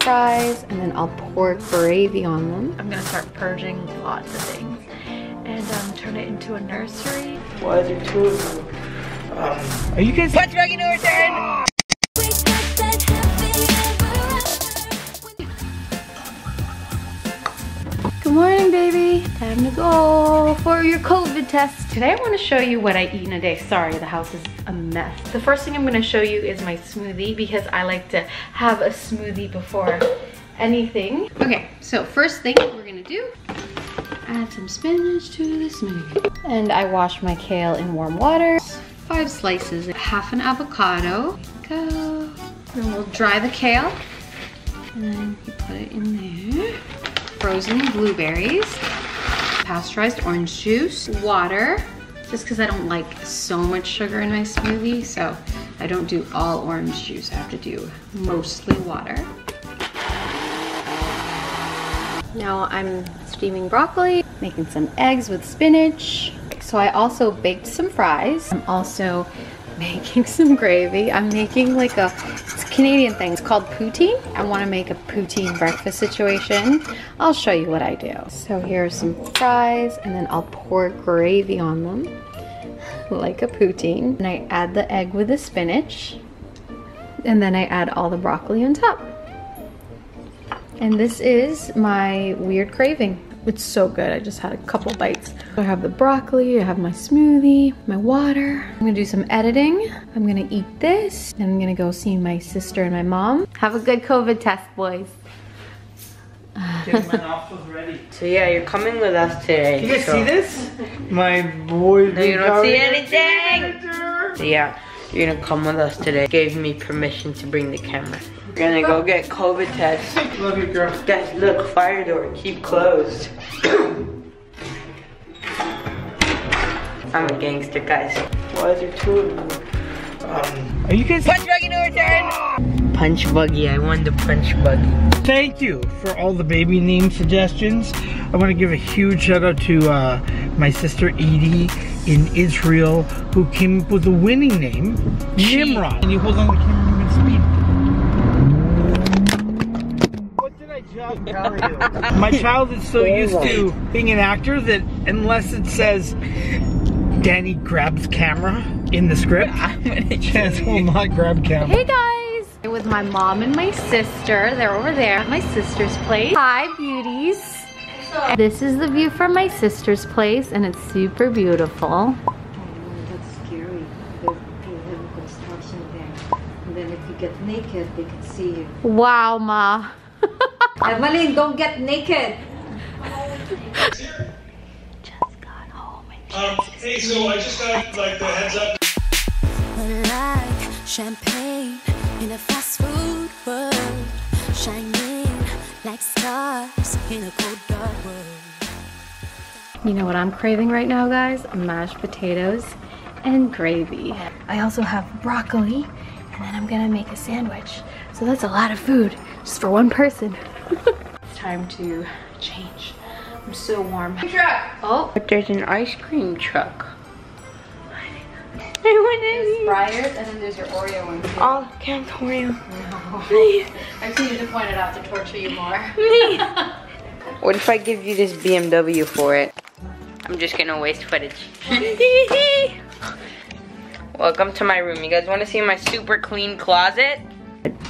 fries and then I'll pour gravy on them. I'm gonna start purging lots of things and um, turn it into a nursery. Why is there two of you? Um, are you guys- Punch Maggie no morning, baby. Time to go for your COVID test. Today I wanna show you what I eat in a day. Sorry, the house is a mess. The first thing I'm gonna show you is my smoothie because I like to have a smoothie before anything. Okay, so first thing we're gonna do, add some spinach to the smoothie. And I wash my kale in warm water. Five slices, half an avocado. Go. Then we'll dry the kale. And then you put it in there frozen blueberries, pasteurized orange juice, water, just because I don't like so much sugar in my smoothie, so I don't do all orange juice. I have to do mostly water. Now I'm steaming broccoli, making some eggs with spinach. So I also baked some fries. I'm also making some gravy. I'm making like a, Canadian thing. It's called poutine. I want to make a poutine breakfast situation. I'll show you what I do. So here's some fries and then I'll pour gravy on them like a poutine. And I add the egg with the spinach. And then I add all the broccoli on top. And this is my weird craving. It's so good. I just had a couple bites. I have the broccoli, I have my smoothie, my water. I'm gonna do some editing. I'm gonna eat this, and I'm gonna go see my sister and my mom. Have a good COVID test, boys. Getting my nostrils ready. So yeah, you're coming with us today. You guys so. see this? My boy. No, you don't see anything. So yeah, you're gonna come with us today. Gave me permission to bring the camera. We're gonna go get COVID tests. Love you, girl. Guys, look, fire door, keep closed. I'm a gangster, guys. Why is there two of you? Um, are you guys? Punch buggy no return. Punch buggy, I won the punch buggy. Thank you for all the baby name suggestions. I want to give a huge shout out to uh, my sister Edie in Israel who came up with a winning name, Nimrod. And he holds on the camera and speed. What did I just tell you? My child is so used to being an actor that unless it says Danny grabs camera in the script, Chance will not grab camera. Hey guys! With my mom and my sister. They're over there at my sister's place. Hi, beauties. This is the view from my sister's place, and it's super beautiful. Oh, that's scary. They, they have construction there. And then if you get naked, they can see you. Wow, Ma. Evelyn, don't get naked. Just got home and Um, hey, so I just got like the heads up. like champagne in a fast food world, shining like stars in a cold dark world. You know what I'm craving right now, guys? Mashed potatoes and gravy. I also have broccoli, and then I'm gonna make a sandwich. So that's a lot of food, just for one person. It's time to change. I'm so warm. Oh, But there's an ice cream truck. there's Friars, and then there's your Oreo one. too. Oh, can't Oreo. No. I see you to point it out to torture you more. What if I give you this BMW for it? I'm just gonna waste footage. Welcome to my room. You guys wanna see my super clean closet?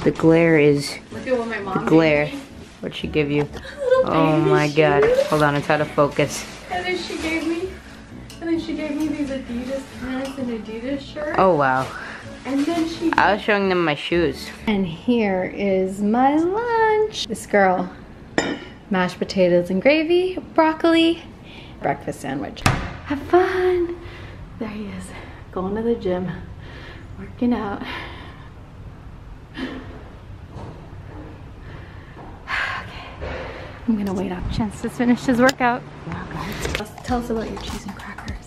The glare is Look at what my mom glare. What'd she give you? Oh my god. Hold on, it's out of focus. And then she gave me, and then she gave me these Adidas pants and Adidas shirt. Oh wow. And then she. I was showing them my shoes. And here is my lunch. This girl, mashed potatoes and gravy, broccoli, breakfast sandwich. Have fun. There he is, going to the gym, working out. I'm gonna wait up Chance to finish his workout. Tell us about your cheese and crackers.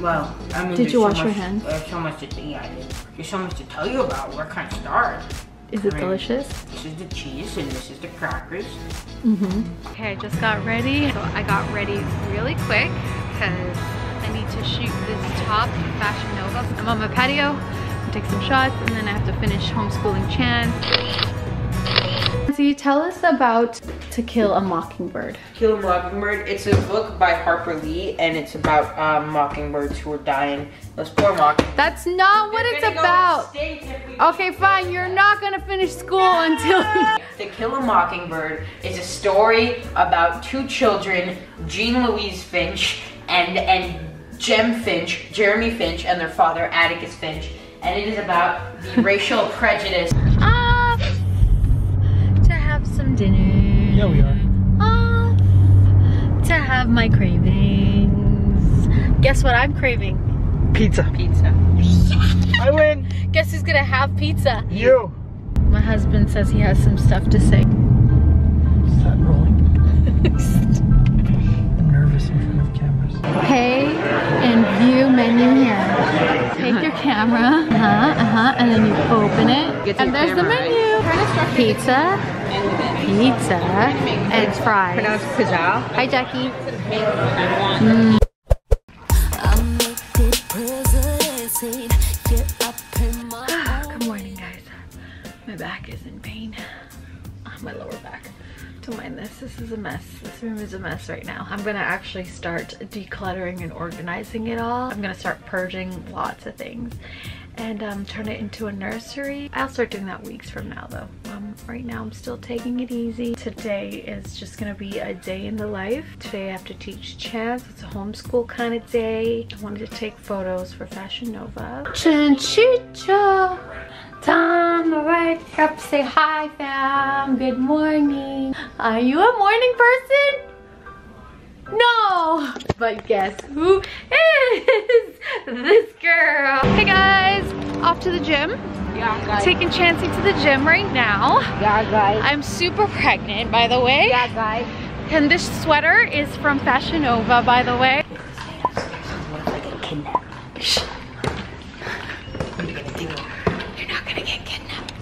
Well, I mean, Did you so wash your hands? There's so much to yeah, I did. There's so much to tell you about. Where can I start? Is it Right. delicious? This is the cheese and this is the crackers. Mm hmm Okay, I just got ready. So I got ready really quick because I need to shoot this top Fashion Nova. I'm on my patio, take some shots, and then I have to finish homeschooling Chan. Mackenzie, tell us about To Kill a Mockingbird. Kill a Mockingbird. It's a book by Harper Lee, and it's about um, mockingbirds who are dying. Those poor mockingbirds. That's not what it's about. Okay, fine. You're not gonna finish school until. To Kill a Mockingbird is a story about two children, Jean Louise Finch and and Jem Finch, Jeremy Finch, and their father Atticus Finch, and it is about the racial prejudice. My cravings. Guess what I'm craving? Pizza. Pizza. I win. Guess who's gonna have pizza? You. My husband says he has some stuff to say. Start rolling. I'm nervous in front of cameras. Pay and view menu here. Take your camera, uh-huh, uh-huh, and then you open it. And the there's the camera, menu. Pizza, pizza, and fries. Pronounced pizza. Hi, Jackie. I make it presidency. Get up in my Good morning, guys. My back is in pain. Ah, My lower back. Don't mind this. This is a mess. This room is a mess right now. I'm gonna actually start decluttering and organizing it all. I'm gonna start purging lots of things and um, turn it into a nursery. I'll start doing that weeks from now though. Um, right now I'm still taking it easy. Today is just gonna be a day in the life. Today I have to teach Chance. It's a homeschool kind of day. I wanted to take photos for Fashion Nova. Chinchicho. Time to wake up, say hi fam, good morning. Are you a morning person? No! But guess who is this girl? Hey guys, off to the gym. Yeah, guys. Taking Chancey to the gym right now. Yeah, guys. I'm super pregnant, by the way. Yeah, guys. And this sweater is from Fashion Nova, by the way. What if I get kidnapped? Shh. What are you gonna do? You're not gonna get kidnapped.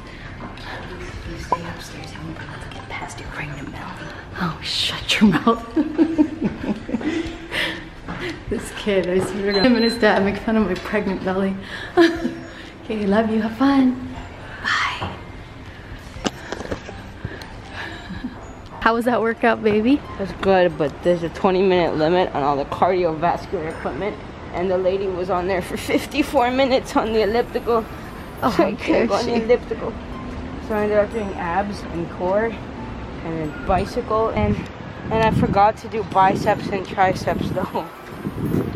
You stay upstairs and we're gonna get past your pregnant belly. Oh, shut your mouth. this kid, I swear to God. Him and his dad make fun of my pregnant belly. okay, love you, have fun. Bye. How was that workout, baby? That's good, but there's a 20 minute limit on all the cardiovascular equipment. And the lady was on there for 54 minutes on the elliptical. Oh, so I couldn't go on the elliptical. So I ended up doing abs and core and then bicycle and and I forgot to do biceps and triceps though.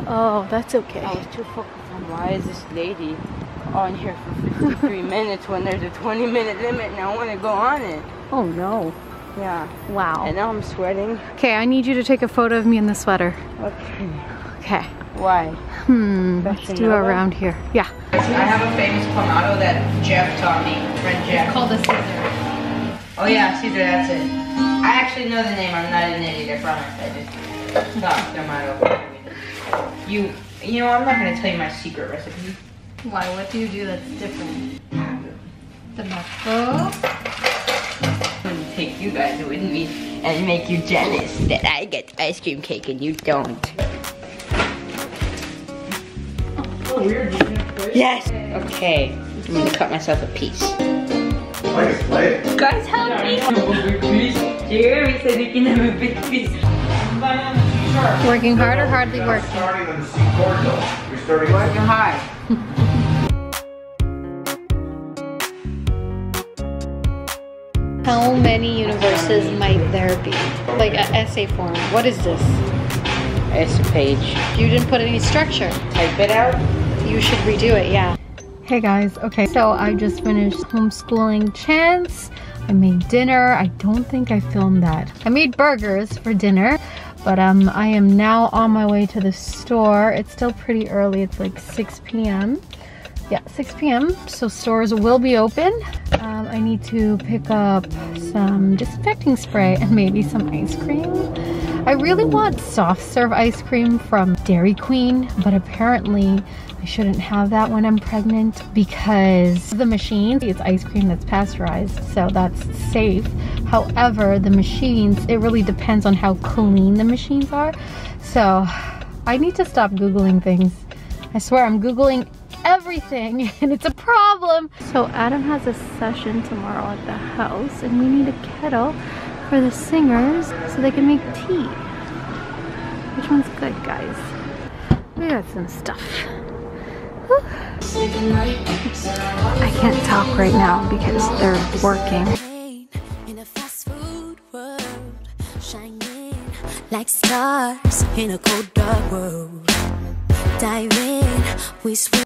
Oh, that's okay. I was too focused on why is this lady on here for 53 minutes when there's a 20 minute limit and I want to go on it. Oh no. Yeah. Wow. And now I'm sweating. Okay, I need you to take a photo of me in the sweater. Okay. Okay. Why? Hmm, let's do it around here. Yeah. I have a famous clamato that Jeff taught me. Friend Jeff. It's Called a scissor. Oh yeah, Caesar, that's it. I actually know the name. I'm not an idiot. I promise. I just thought clamato. You, you know, I'm not gonna tell you my secret recipe. Why? What do you do that's different? The macro. I'm gonna take you guys with me and make you jealous that I get ice cream cake and you don't. Oh, weird. You can't play. Yes. Okay. I'm gonna cut myself a piece. Play it, play it. Guys, help me. Jeremy said he can have a big piece. Working hard or hardly working? Starting on How many universes might there be? Like an essay form. What is this? It's a page. You didn't put any structure. Type it out. You should redo it, yeah. Hey guys, okay, so I just finished homeschooling Chance. I made dinner. I don't think I filmed that. I made burgers for dinner, but um, I am now on my way to the store. It's still pretty early. It's like 6 p.m. Yeah, 6 p.m. So stores will be open. Um, I need to pick up some disinfecting spray and maybe some ice cream. I really want soft serve ice cream from Dairy Queen, but apparently I shouldn't have that when I'm pregnant because the machines, it's ice cream that's pasteurized, so that's safe. However, the machines, it really depends on how clean the machines are. So I need to stop Googling things. I swear I'm Googling everything and it's a problem. So Adam has a session tomorrow at the house and we need a kettle for the singers so they can make tea. Which one's good, guys? We got some stuff. Whew. I can't talk right now because they're working. In a fast food world, shining like stars in a cold dark world. Dive in, we swim.